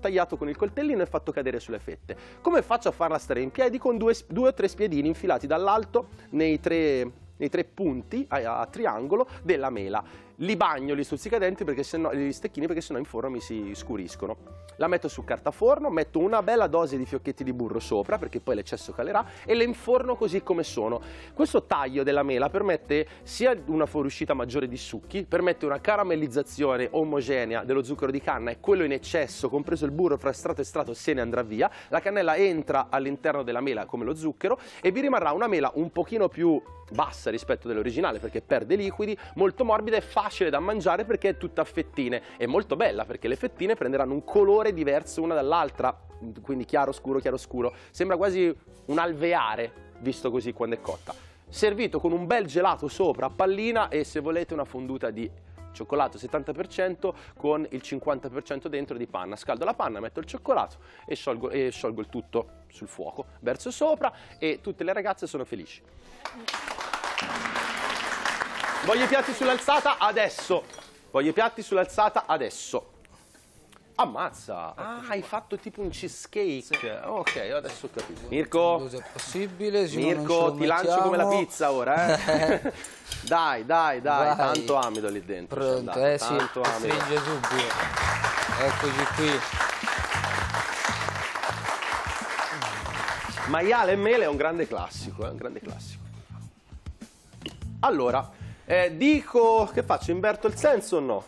A: tagliato con il coltellino e fatto cadere sulle fette. Come faccio a farla stare in piedi? Con due, due o tre spiedini infilati dall'alto nei tre, nei tre punti a, a triangolo della mela. Li bagno gli stuzzicadenti perché sennò, gli stecchini perché sennò in forno mi si scuriscono. La metto su carta forno, metto una bella dose di fiocchetti di burro sopra perché poi l'eccesso calerà e le inforno così come sono. Questo taglio della mela permette sia una fuoriuscita maggiore di succhi, permette una caramellizzazione omogenea dello zucchero di canna e quello in eccesso, compreso il burro fra strato e strato, se ne andrà via. La cannella entra all'interno della mela come lo zucchero e vi rimarrà una mela un pochino più bassa rispetto all'originale perché perde liquidi, molto morbida e facile da mangiare perché è tutta a fettine e molto bella perché le fettine prenderanno un colore diverso una dall'altra, quindi chiaro scuro chiaro scuro, sembra quasi un alveare visto così quando è cotta. Servito con un bel gelato sopra a pallina e se volete una fonduta di cioccolato 70% con il 50% dentro di panna. Scaldo la panna, metto il cioccolato e sciolgo, e sciolgo il tutto sul fuoco. Verso sopra e tutte le ragazze sono felici. Voglio i piatti sull'alzata adesso. Voglio i piatti sull'alzata adesso. Ammazza! Ah, hai fatto tipo un cheesecake. Ok, adesso ho capito. Mirko,
E: è possibile,
A: Mirko, ti lancio come la pizza ora, eh? dai, dai, dai,
E: Vai.
A: tanto amido lì dentro.
E: Pronto, eh sì,
A: tanto amido.
E: stringe subito. Eccoci qui.
A: Maiale e mele è un grande classico, è un grande classico. Allora, eh, dico, che faccio, inverto il senso o no?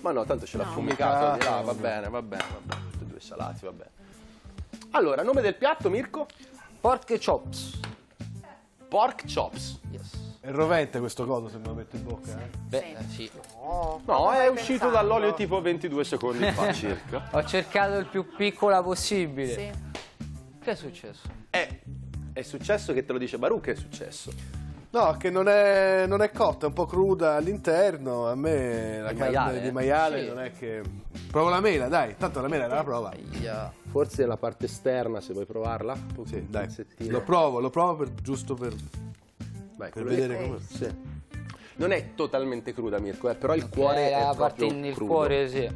A: Ma no, tanto ce l'ha affumicato di là, va bene, va bene, va bene, tutti e due salati, va bene. Allora, nome del piatto, Mirko?
E: Pork chops.
A: Pork chops.
E: Yes.
C: È rovente questo coso se me lo metto in bocca. eh.
E: Beh, eh, sì.
A: No, è uscito dall'olio tipo 22 secondi fa circa.
E: Ho cercato il più piccola possibile.
B: Sì.
E: Che è successo?
A: È, è successo che te lo dice Baruch, è successo.
C: No, che non è, non è cotta, è un po' cruda all'interno. A me la
A: Di
C: carne
A: maiale,
C: di
A: eh?
C: maiale
E: Sì.
C: non è che... Provo la mela, dai, tanto la mela era la prova.
E: Aia.
A: Forse la parte esterna, se vuoi provarla.
C: Sì, dai, lo provo, lo provo per- giusto per,
A: Vai,
C: per vedere come...
A: Sì. Non è totalmente cruda, Mirko, eh, però il cuore
E: Eh,
A: è
E: la
A: proprio
E: parte
A: crudo.
E: cuore, sì.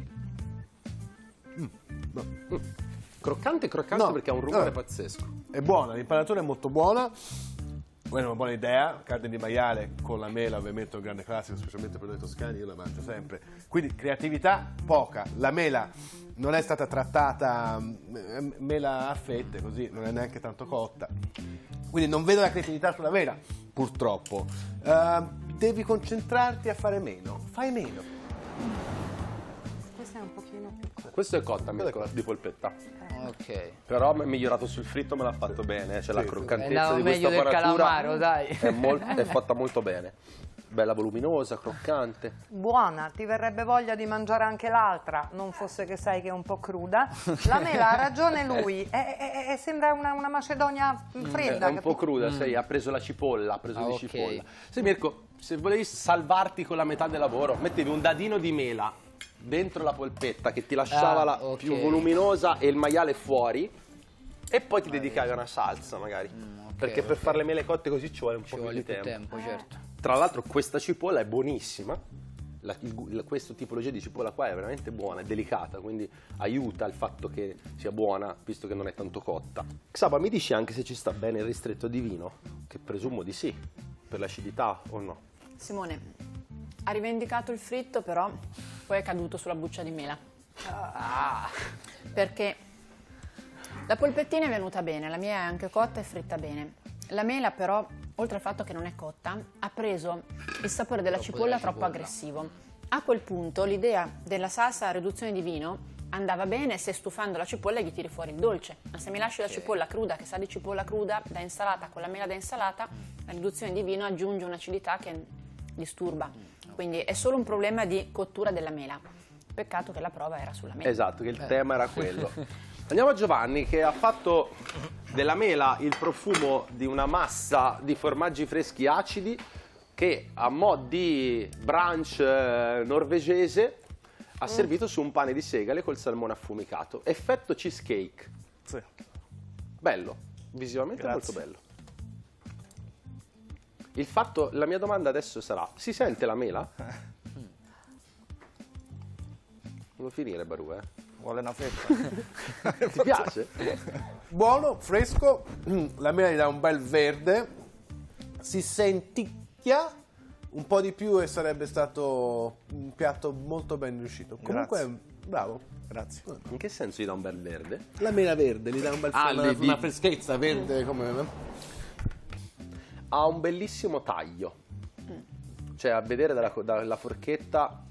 A: Croccante, croccante
C: No,
A: perché ha un rumore
C: no.
A: pazzesco.
C: È buona, l'impanatura è molto buona. Quella è una buona idea, carne di maiale con la mela ovviamente è un grande classico, specialmente per noi toscani, io la mangio sempre. Quindi creatività poca, la mela non è stata trattata mm, mela a fette, così non è neanche tanto cotta. Quindi non vedo la creatività sulla mela, purtroppo. Eh, devi concentrarti a fare meno, fai meno.
A: Questo è cotta, Mirko, di polpetta.
E: Ok.
A: Però mi è migliorato sul fritto, me l'ha fatto bene. C'è la
C: sì.
A: croccantezza
E: È
A: di
E: meglio
A: questa
E: del calamaro, dai.
A: È, mol- è fatta molto bene. Bella voluminosa, croccante.
D: buona, ti verrebbe voglia di mangiare anche l'altra, non fosse che sai che è un po' cruda. La mela ha ragione lui, è- è- è- sembra una, una macedonia
A: È
D: fredda.
A: un po' cruda, sai, ha preso la cipolla, ha preso
E: Ah,
A: di
E: ok.
A: cipolla. Sì, Mirko, se volevi salvarti con la metà del lavoro, mettevi un dadino di mela dentro la polpetta che ti lasciava
E: Ah,
A: la
E: ok.
A: più voluminosa e il maiale fuori e poi ti dedicavi a una salsa magari.
E: ok,
A: Perché per fare le mele cotte così ci vuole un
E: Ci
A: po' più
E: vuole
A: di
E: più
A: tempo.
E: tempo, certo.
A: Tra l'altro questa cipolla è buonissima. La, il questa tipologia di cipolla qua è veramente buona, è delicata, quindi aiuta il fatto che sia buona, visto che non è tanto cotta. Xaba, mi dici anche se ci sta bene il ristretto di vino? Che presumo di sì, per l'acidità o no?
B: Simone, ha rivendicato il fritto, però poi è caduto sulla buccia di mela. Perché la polpettina è venuta bene, la mia è anche cotta e fritta bene. La mela però, oltre al fatto che non è cotta, ha preso il sapore della
E: Troppo
B: cipolla
E: della
B: troppo
E: cipolla.
B: aggressivo. A quel punto l'idea della salsa a riduzione di vino andava bene se stufando la cipolla gli tiri fuori il dolce. Ma se mi lasci la cipolla cruda, che sa di cipolla cruda, da insalata con la mela da insalata, la riduzione di vino aggiunge un'acidità che disturba. Quindi è solo un problema di cottura della mela. Peccato che la prova era sulla mela.
A: Esatto, che il tema era quello. Andiamo a Giovanni che ha fatto della mela il profumo di una massa di formaggi freschi acidi che a mo' di brunch eh, norvegese ha servito su un pane di segale col salmone affumicato. Effetto cheesecake.
F: Sì.
A: Bello, visivamente
F: Grazie.
A: molto bello. Il fatto, la mia domanda adesso sarà, si sente la mela? Non finire Baru, eh.
F: Vuole una fetta?
A: Ti piace?
C: Buono, fresco, la mela gli dà un bel verde, si senticchia un po' di più e sarebbe stato un piatto molto ben riuscito. Comunque,
F: Grazie.
C: bravo.
F: Grazie.
A: In che senso gli dà un bel verde?
C: La mela verde gli dà un bel
A: Ah,
C: una, una freschezza verde come
A: Ha un bellissimo taglio. Cioè, a vedere dalla, dalla forchetta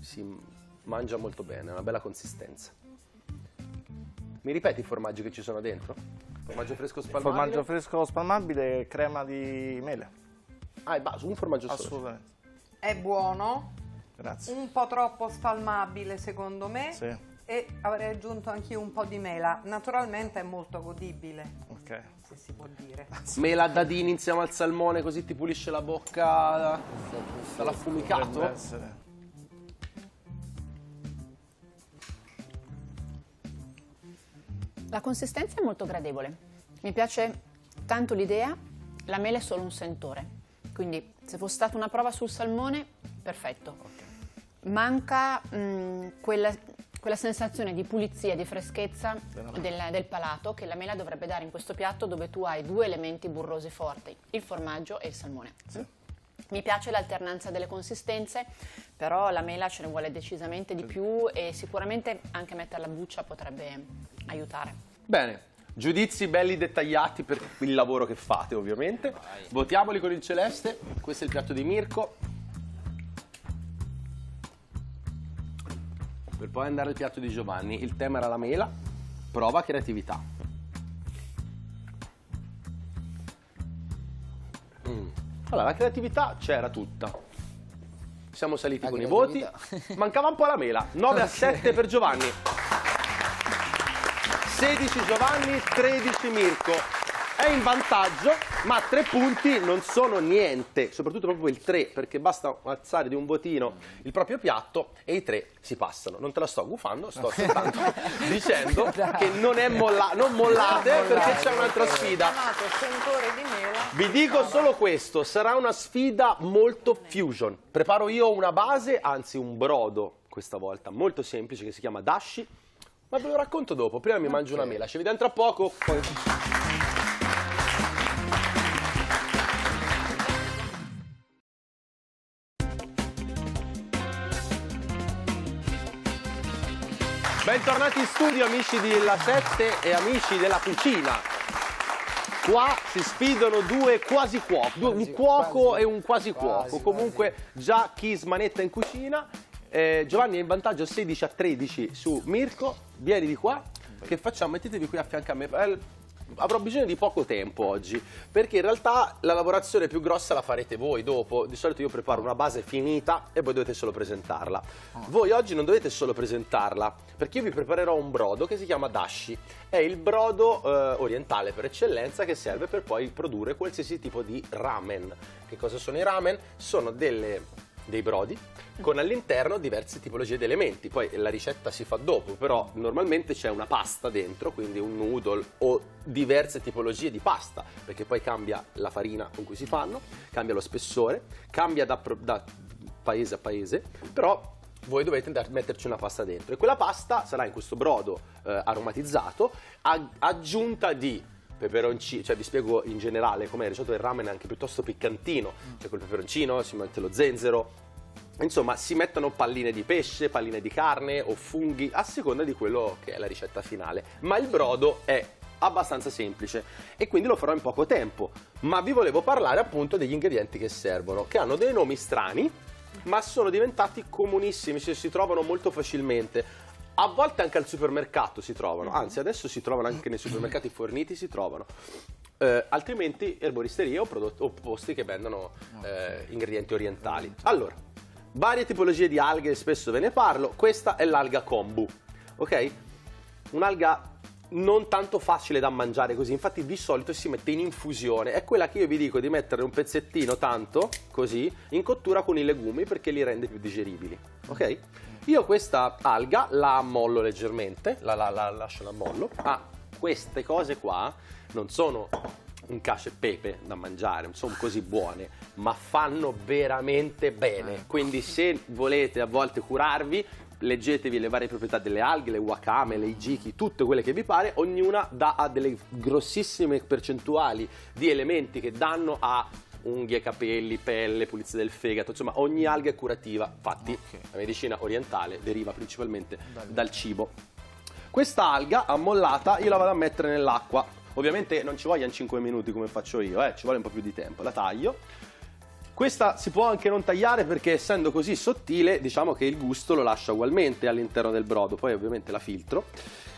A: si mangia molto bene, ha una bella consistenza. Mi ripeti i formaggi che ci sono dentro? Formaggio fresco spalmabile?
F: Formaggio fresco spalmabile e crema di mele.
A: Ah, è base, un formaggio solo.
F: Assolutamente.
D: È buono,
F: Grazie.
D: un po' troppo spalmabile secondo me.
F: Sì.
D: E avrei aggiunto anch'io un po' di mela. Naturalmente è molto godibile,
F: Ok.
D: Se si può dire.
A: Mela a dadini insieme al salmone così ti pulisce la bocca dall'affumicato?
B: La consistenza è molto gradevole. Mi piace tanto l'idea, la mela è solo un sentore. Quindi se fosse stata una prova sul salmone, perfetto. Manca mm, quella, quella sensazione di pulizia, di freschezza del, del palato che la mela dovrebbe dare in questo piatto dove tu hai due elementi burrosi forti, il formaggio e il salmone. Mi piace l'alternanza delle consistenze, però la mela ce ne vuole decisamente di più e sicuramente anche mettere la buccia potrebbe aiutare.
A: Bene, giudizi belli dettagliati per il lavoro che fate ovviamente. Votiamoli con il celeste. Questo è il piatto di Mirko. Per poi andare al piatto di Giovanni. Il tema era la mela. Prova creatività. Mm. Allora, la creatività c'era tutta. Siamo saliti
E: La
A: con i voti. Mancava un po' la mela. 9 a 7 per Giovanni. 16 Giovanni, 13 Mirko. È in vantaggio, ma tre punti non sono niente, soprattutto proprio il 3, perché basta alzare di un votino il proprio piatto e i tre si passano. Non te la sto gufando, sto soltanto dicendo che non, è molla- non mollate perché c'è un'altra sfida.
D: Chiamato sentore di mela.
A: Vi dico solo questo, sarà una sfida molto fusion. Preparo io una base, anzi un brodo questa volta, molto semplice che si chiama dashi, ma ve lo racconto dopo, prima mi mangio una mela, ci vediamo tra poco. poi- Bentornati in studio amici della 7 e amici della cucina. Qua si sfidano due quasi cuochi, due- un
E: Quasi-
A: cuoco
E: quasi-
A: e un quasi cuoco.
E: quasi,
A: Comunque già chi smanetta in cucina. Eh, Giovanni è in vantaggio 16 a 13 su Mirko. Vieni di qua. Che facciamo? Mettetevi qui a fianco a me. Avrò bisogno di poco tempo oggi, perché in realtà la lavorazione più grossa la farete voi dopo. Di solito io preparo una base finita e voi dovete solo presentarla. Voi oggi non dovete solo presentarla, perché io vi preparerò un brodo che si chiama dashi. È il brodo eh, orientale per eccellenza che serve per poi produrre qualsiasi tipo di ramen. Che cosa sono i ramen? Sono delle- dei brodi con all'interno diverse tipologie di elementi. Poi la ricetta si fa dopo, però normalmente c'è una pasta dentro, quindi un noodle o diverse tipologie di pasta, perché poi cambia la farina con cui si fanno, cambia lo spessore, cambia da, da paese a paese, però voi dovete metterci una pasta dentro e quella pasta sarà in questo brodo eh, aromatizzato aggiunta di peperoncino, cioè vi spiego in generale com'è il risotto del ramen è anche piuttosto piccantino, c'è quel peperoncino, si mette lo zenzero, insomma si mettono palline di pesce, palline di carne o funghi a seconda di quello che è la ricetta finale, ma il brodo è abbastanza semplice e quindi lo farò in poco tempo, ma vi volevo parlare appunto degli ingredienti che servono, che hanno dei nomi strani, ma sono diventati comunissimi, cioè si trovano molto facilmente. A volte anche al supermercato si trovano, anzi adesso si trovano anche nei supermercati forniti, si trovano. Eh, altrimenti erboristerie o, prodotti, o posti che vendono eh, ingredienti orientali. Allora, varie tipologie di alghe, spesso ve ne parlo. Questa è l'alga kombu, ok? Un'alga non tanto facile da mangiare così, infatti di solito si mette in infusione. È quella che io vi dico di mettere un pezzettino tanto, così, in cottura con i legumi perché li rende più digeribili, ok? Io questa alga la ammollo leggermente, la, la- la lascio l'ammollo. Ah, queste cose qua non sono un cacio e pepe da mangiare, non sono così buone, ma fanno veramente bene. Quindi se volete a volte curarvi, leggetevi le varie proprietà delle alghe, le wakame, le ijiki, tutte quelle che vi pare, ognuna dà ha delle grossissime percentuali di elementi che danno a unghie, capelli, pelle, pulizia del fegato, insomma ogni alga è curativa. Infatti la medicina orientale deriva principalmente dal cibo. Questa alga ammollata io la vado a mettere nell'acqua. Ovviamente non ci vogliono 5 minuti come faccio io, eh, ci vuole un po' più di tempo. La taglio. Questa si può anche non tagliare perché essendo così sottile, diciamo che il gusto lo lascia ugualmente all'interno del brodo, poi ovviamente la filtro.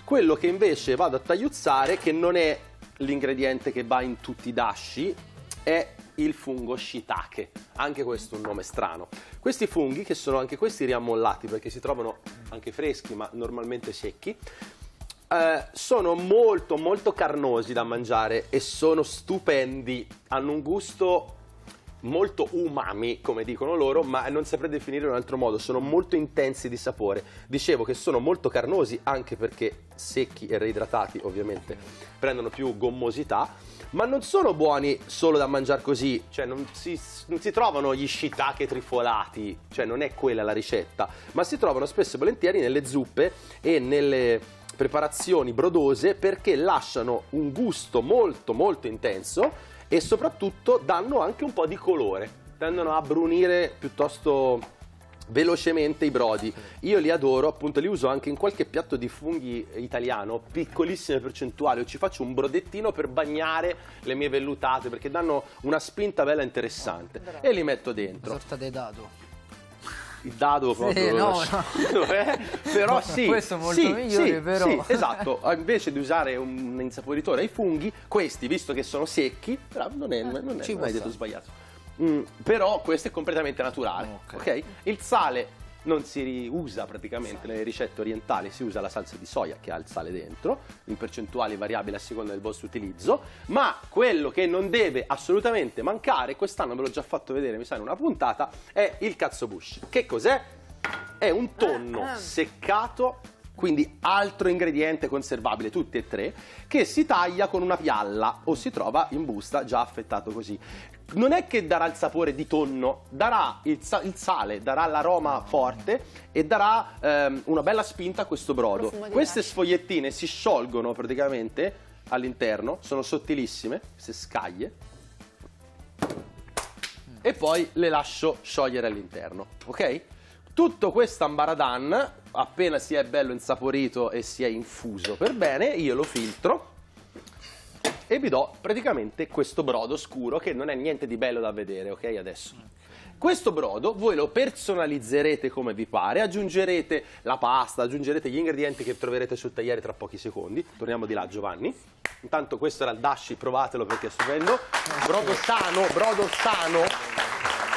A: Quello che invece vado a tagliuzzare, che non è l'ingrediente che va in tutti i dashi, è il fungo shiitake, anche questo è un nome strano. Questi funghi, che sono anche questi riammollati perché si trovano anche freschi ma normalmente secchi, eh, sono molto molto carnosi da mangiare e sono stupendi, hanno un gusto molto umami, come dicono loro, ma non saprei definire in un altro modo, sono molto intensi di sapore. Dicevo che sono molto carnosi anche perché secchi e reidratati ovviamente prendono più gommosità, ma non sono buoni solo da mangiare così, cioè non si, non si trovano gli shiitake trifolati, cioè non è quella la ricetta, ma si trovano spesso e volentieri nelle zuppe e nelle preparazioni brodose perché lasciano un gusto molto molto intenso e soprattutto danno anche un po' di colore, tendono a brunire piuttosto velocemente i brodi. Io li adoro, appunto li uso anche in qualche piatto di funghi italiano, piccolissime percentuali, o ci faccio un brodettino per bagnare le mie vellutate perché danno una spinta bella interessante e li metto
E: Una
A: dentro.
E: sorta di dado.
A: Il dado proprio
E: no,
A: lasciato, eh? però
E: No,
A: sì,
E: questo è molto
A: sì,
E: migliore,
A: sì,
E: però.
A: sì, esatto, Ah, invece di usare un insaporitore ai funghi, questi, visto che sono secchi, però non è, non è,
E: Ci
A: non
E: può
A: è detto sbagliato. Mm, però questo è completamente naturale,
E: Ok.
A: ok? Il sale non si usa praticamente nelle ricette orientali, si usa la salsa di soia che ha il sale dentro, in percentuali variabili a seconda del vostro utilizzo, ma quello che non deve assolutamente mancare, quest'anno ve l'ho già fatto vedere, mi sa, in una puntata, è il katsubushi. Che cos'è? È un tonno seccato, quindi altro ingrediente conservabile, tutti e tre, che si taglia con una pialla o si trova in busta già affettato così. Non è che darà il sapore di tonno, darà il, sa- il sale, darà l'aroma forte e darà ehm, una bella spinta a questo brodo. Queste sfogliettine si sciolgono praticamente all'interno, sono sottilissime, queste scaglie, e poi le lascio sciogliere all'interno, ok? Tutto questo ambaradan, appena si è bello insaporito e si è infuso per bene, io lo filtro e vi do praticamente questo brodo scuro che non è niente di bello da vedere, ok? Adesso. Questo brodo voi lo personalizzerete come vi pare, aggiungerete la pasta, aggiungerete gli ingredienti che troverete sul tagliere tra pochi secondi. Torniamo di là Giovanni. Intanto questo era il dashi, provatelo perché è stupendo. Brodo sano, brodo sano.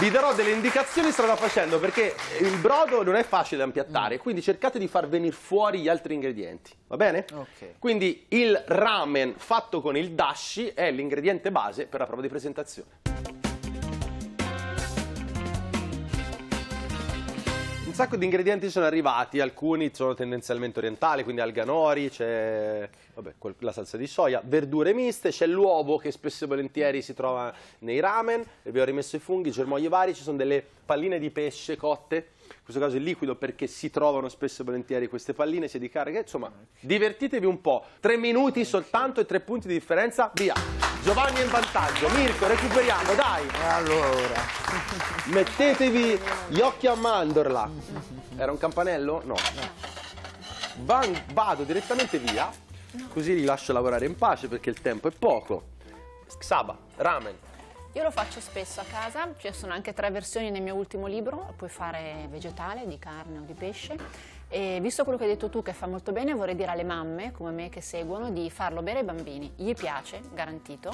A: Vi darò delle indicazioni strada facendo perché il brodo non è facile da impiattare, quindi cercate di far venire fuori gli altri ingredienti, va bene?
E: Ok.
A: Quindi il ramen fatto con il dashi è l'ingrediente base per la prova di presentazione. Sacco di ingredienti sono arrivati, alcuni sono tendenzialmente orientali, quindi alganori, c'è vabbè, quel- la salsa di soia, verdure miste, c'è l'uovo che spesso e volentieri si trova nei ramen, ho rimesso i funghi, germogli vari, ci sono delle palline di pesce cotte, in questo caso è liquido perché si trovano spesso e volentieri queste palline, sia di carica, insomma, divertitevi un po', tre minuti soltanto e tre punti di differenza, via! Giovanni è in vantaggio, Mirko recuperiamo, dai!
E: E allora,
A: Mettetevi gli occhi a mandorla. Era un campanello? No. Van- vado direttamente via, così li lascio lavorare in pace perché il tempo è poco. Xaba, ramen.
B: Io lo faccio spesso a casa, ci sono anche tre versioni nel mio ultimo libro, puoi fare vegetale, di carne o di pesce. E visto quello che hai detto tu che fa molto bene, vorrei dire alle mamme come me che seguono di farlo bere ai bambini. Gli piace, garantito,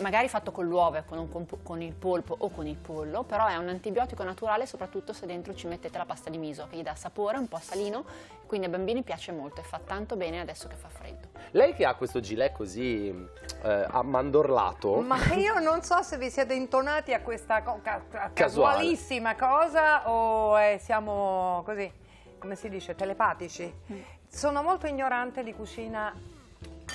B: magari fatto con l'uovo, con, con il polpo o con il pollo, però è un antibiotico naturale soprattutto se dentro ci mettete la pasta di miso che gli dà sapore, un po' salino, quindi ai bambini piace molto e fa tanto bene adesso che fa freddo.
A: Lei che ha questo gilet così eh, ammandorlato,
D: Ma io non so se vi siete intonati a questa ca- ca-
A: Casuale.
D: casualissima cosa o eh, siamo così, come si dice, telepatici. Sono molto ignorante di cucina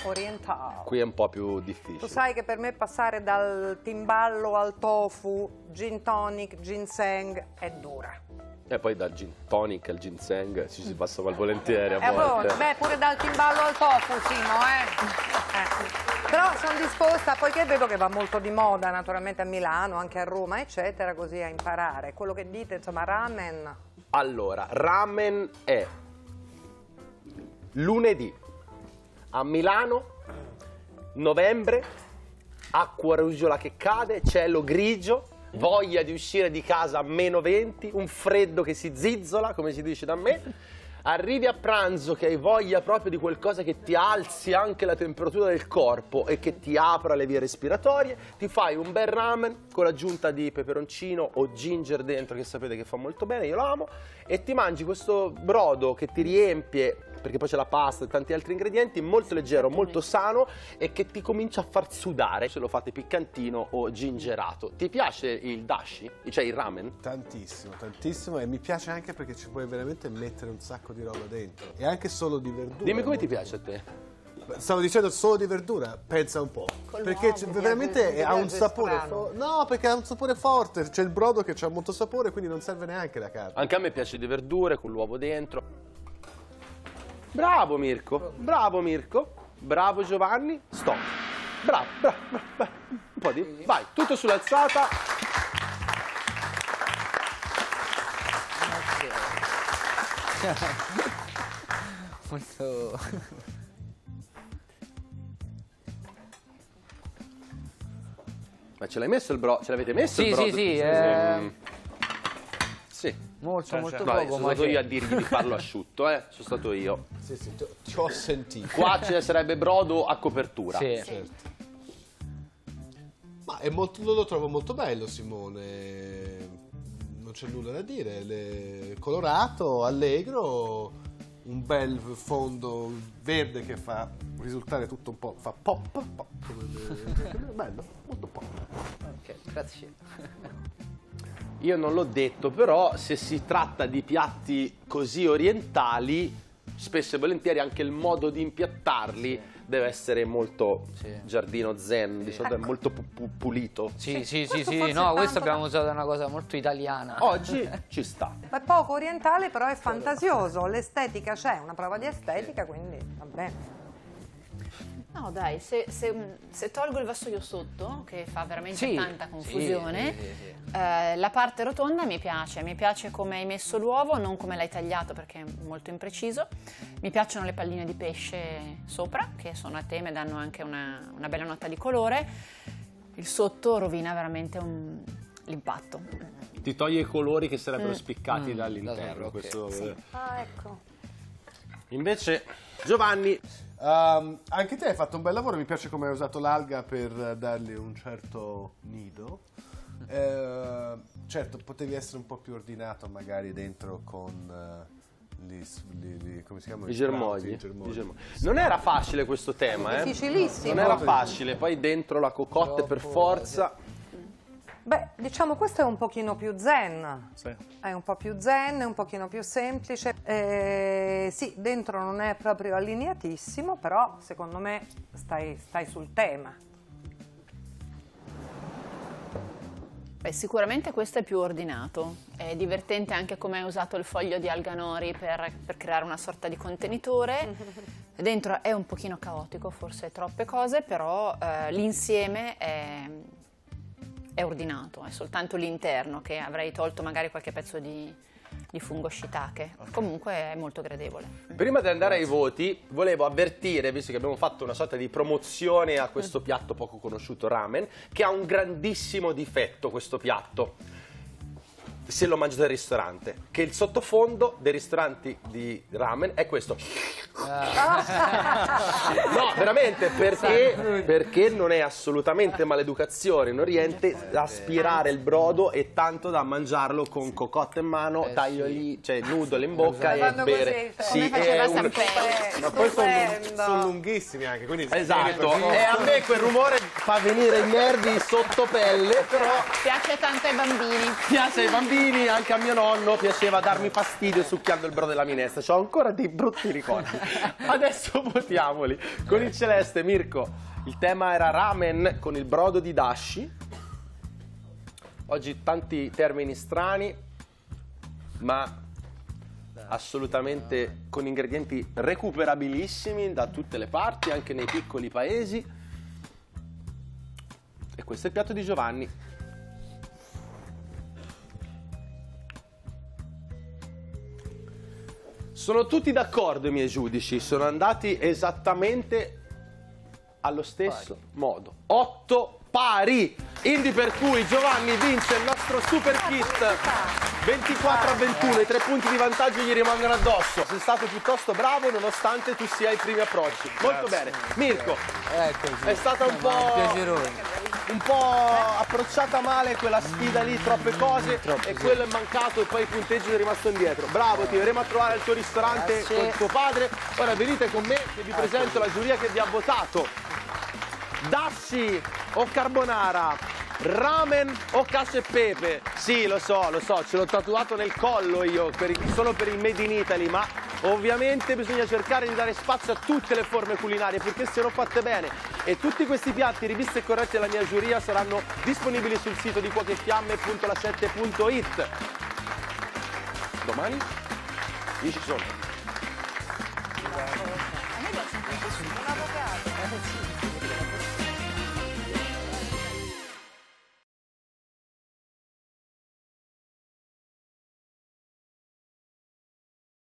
D: orientale.
A: qui è un po' più
D: Tu
A: difficile.
D: sai che per me passare dal timballo al tofu, gin tonic, ginseng è dura.
A: E poi dal gin tonic al ginseng ci si passa malvolentieri a
D: E
A: volte.
D: poi, beh, pure dal timballo al tofu, Simo, eh. Eh. Però sono disposta, poiché vedo che va molto di moda naturalmente a Milano, anche a Roma, eccetera, così a imparare. Quello che dite, insomma, ramen.
A: Allora, ramen è lunedì a Milano, novembre, acqua ruggiola che cade, cielo grigio, voglia di uscire di casa a meno 20, un freddo che si zizzola, come si dice da me. Arrivi a pranzo che hai voglia proprio di qualcosa che ti alzi anche la temperatura del corpo e che ti apra le vie respiratorie, ti fai un bel ramen con l'aggiunta di peperoncino o ginger dentro che sapete che fa molto bene, io lo amo, e ti mangi questo brodo che ti riempie perché poi c'è la pasta e tanti altri ingredienti, molto leggero, molto sano e che ti comincia a far sudare se lo fate piccantino o gingerato. Ti piace il dashi? Cioè il ramen?
C: Tantissimo, tantissimo e mi piace anche perché ci puoi veramente mettere un sacco di roba dentro e anche solo di verdura.
A: Dimmi come ti piace a te.
C: Stavo dicendo solo di verdura, pensa un po'.
D: Col
C: perché veramente ha un sapore forte. No, perché ha un sapore forte. C'è il brodo che ha molto sapore, quindi non serve neanche la carne.
A: Anche a me piace di verdure con l'uovo dentro. Bravo Mirko, bravo Mirko, bravo Giovanni, stop. Bravo, bravo, bravo. Un po' di... Vai, tutto sull'alzata.
E: Molto...
A: Ma ce l'hai messo il brodo? Ce l'avete messo
E: Sì,
A: il brodo?
E: sì, sì, eh.
A: Sì.
E: Molto, molto
A: No,
E: poco,
A: sono
E: ma
A: stato
E: c'è.
A: io a dirgli di farlo asciutto, eh. Sono stato io.
C: Sì, sì, ti, ti ho sentito.
A: Qua ce sarebbe brodo a copertura.
E: Sì.
C: Certo. Ma è molto, lo trovo molto bello, Simone. Non c'è nulla da dire. Le- colorato, allegro, un bel fondo verde che fa risultare tutto un po'. fa pop, pop, bello, molto pop.
E: Ok, grazie.
A: Io non l'ho detto, però se si tratta di piatti così orientali, spesso e volentieri anche il modo di impiattarli deve essere molto
E: Sì.
A: giardino zen, diciamo, molto pu- pu- pulito.
E: Sì, sì, sì,
D: questo
E: sì,
D: forse
E: no, questo abbiamo usato una cosa molto italiana.
A: Oggi ci sta.
D: È poco orientale, però è fantasioso. L'estetica c'è, una prova di estetica, quindi va bene.
B: No, dai, se, se- se tolgo il vassoio sotto, che fa veramente
E: Sì,
B: tanta confusione,
E: sì, sì, sì.
B: eh, la parte rotonda mi piace. Mi piace come hai messo l'uovo, non come l'hai tagliato perché è molto impreciso. Mi piacciono le palline di pesce sopra, che sono a tema e danno anche una, una bella nota di colore. Il sotto rovina veramente un- l'impatto.
A: Ti toglie i colori che sarebbero spiccati
E: Mm,
A: dall'interno.
E: davvero, ok.
A: questo-
D: Ah, ecco.
A: Invece, Giovanni,
C: Um, anche te hai fatto un bel lavoro, mi piace come hai usato l'alga per dargli un certo nido. Eh, certo, potevi essere un po' più ordinato magari dentro con eh, gli, gli- gli- come si chiamano?
A: i germogli.
C: i germogli.
A: i germogli. Non era facile questo tema, eh?
D: Difficilissimo.
A: Non era facile, poi dentro la cocotte per forza.
D: Beh, diciamo questo è un pochino più zen.
F: Sì.
D: È un po' più zen, è un pochino più semplice. Eh, sì, dentro non è proprio allineatissimo, però secondo me stai, stai sul tema.
B: Beh, sicuramente questo è più ordinato. È divertente anche come hai usato il foglio di alganori per, per creare una sorta di contenitore. Dentro è un pochino caotico, forse troppe cose, però eh, l'insieme è, è ordinato, è soltanto l'interno che avrei tolto magari qualche pezzo di, di fungo shiitake. Comunque è molto gradevole.
A: Prima di andare ai voti, volevo avvertire, visto che abbiamo fatto una sorta di promozione a questo piatto poco conosciuto ramen, che ha un grandissimo difetto questo piatto. Se lo mangiate al ristorante, che il sottofondo dei ristoranti di ramen è questo. No, veramente, perché, perché non è assolutamente maleducazione in Oriente aspirare il brodo e tanto da mangiarlo con cocotte in mano,
E: Eh,
A: taglioli, cioè nudole in bocca e
D: Fanno
A: bere.
D: così,
A: Sì, è un-.
C: Ma poi sono, sono lunghissimi anche, quindi
A: Esatto, e a me quel rumore fa venire i nervi sotto pelle, però
B: Piace tanto ai bambini.
A: piace ai bambini, anche a mio nonno piaceva darmi fastidio succhiando il brodo della minestra. Ho ancora dei brutti ricordi. Adesso votiamoli. Con il celeste, Mirko, il tema era ramen con il brodo di dashi. Oggi tanti termini strani, ma assolutamente con ingredienti recuperabilissimi da tutte le parti, anche nei piccoli paesi. E questo è il piatto di Giovanni. Sono tutti d'accordo i miei giudici, sono andati esattamente allo stesso modo. 8 pari. Indi per cui Giovanni vince il nostro super kit 24 a 21, i tre punti di vantaggio gli rimangono addosso. Sei stato piuttosto bravo nonostante tu sia ai primi approcci. Molto bene. Mirko,
E: Eccoci.
A: è stata un po',
E: Piacerone.
A: Un po' approcciata male quella sfida lì, troppe cose e quello è mancato e poi il punteggio è rimasto indietro. Bravo, ti verremo a trovare al tuo ristorante
E: Grazie.
A: con tuo padre. Ora venite con me che vi presento la giuria che vi ha votato. Dashi o carbonara, ramen o cacio e pepe. Sì, lo so, lo so, ce l'ho tatuato nel collo io, per solo per il Made in Italy, ma ovviamente bisogna cercare di dare spazio a tutte le forme culinarie perché siano fatte bene. E tutti questi piatti rivisti e corretti dalla mia giuria saranno disponibili sul sito di cuochefiamme.la7.it. Domani? Io ci sono.